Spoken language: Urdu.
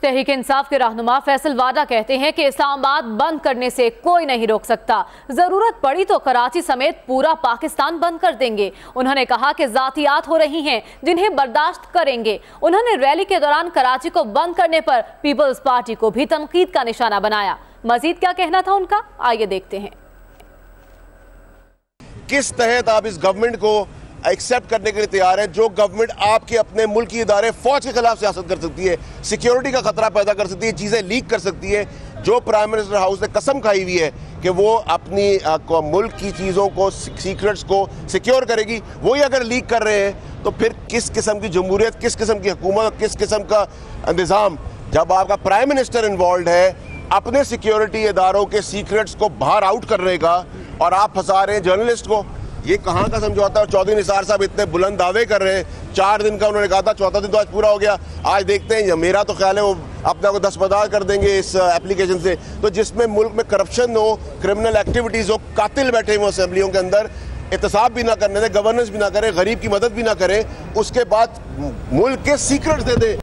تحریک انصاف کے رہنما فیصل وادہ کہتے ہیں کہ اسلام آباد بند کرنے سے کوئی نہیں روک سکتا۔ ضرورت پڑی تو کراچی سمیت پورا پاکستان بند کر دیں گے۔ انہوں نے کہا کہ ذاتیات ہو رہی ہیں، جنہیں برداشت کریں گے۔ انہوں نے ریلی کے دوران کراچی کو بند کرنے پر پیپلز پارٹی کو بھی تنقید کا نشانہ بنایا۔ مزید کیا کہنا تھا ان کا؟ آئیے دیکھتے ہیں۔ کس تحت آپ اس گورنمنٹ کو ایکسیپٹ کرنے کے لیے تیار ہے جو گورنمنٹ آپ کے اپنے ملکی ادارے فوج کے خلاف سیاست کر سکتی ہے سیکیورٹی کا خطرہ پیدا کر سکتی ہے، چیزیں لیک کر سکتی ہے جو پرائم منسٹر ہاؤس نے قسم کھائی ہوئی ہے کہ وہ اپنی ملک کی چیزوں کو سیکرٹس کو سیکیور کرے گی، وہی اگر لیک کر رہے ہیں، تو پھر کس قسم کی جمہوریت، کس قسم کی حکومت کس قسم کا نظام؟ جب آپ کا پرائم منسٹر انوالڈ ہے، اپنے سیکیورٹی اداروں کے سیکرٹس کو باہر آؤٹ کرنے کا اور آپ پھنسا رہے ہیں جرنلسٹ کو یہ کہاں کا سمجھوتا ہے چودھری نثار صاحب اتنے بلند دعوے کر رہے ہیں؟ چار دن کا انہوں نے کہا تھا چوتھا دن تو آج پورا ہو گیا۔ آج دیکھتے ہیں میرا تو خیال ہے وہ اپنا کو دستبدار کر دیں گے اس اپلیکیشن سے۔ تو جس میں ملک میں کرپشن ہو کرمنل ایکٹیویٹیز ہو، قاتل بیٹھے ہوئے اسمبلیوں کے اندر، احتساب بھی نہ کرنے دیں گورننس بھی نہ کریں، غریب کی مدد بھی نہ کریں، اس کے بعد ملک کے سیکرٹس دے دیں۔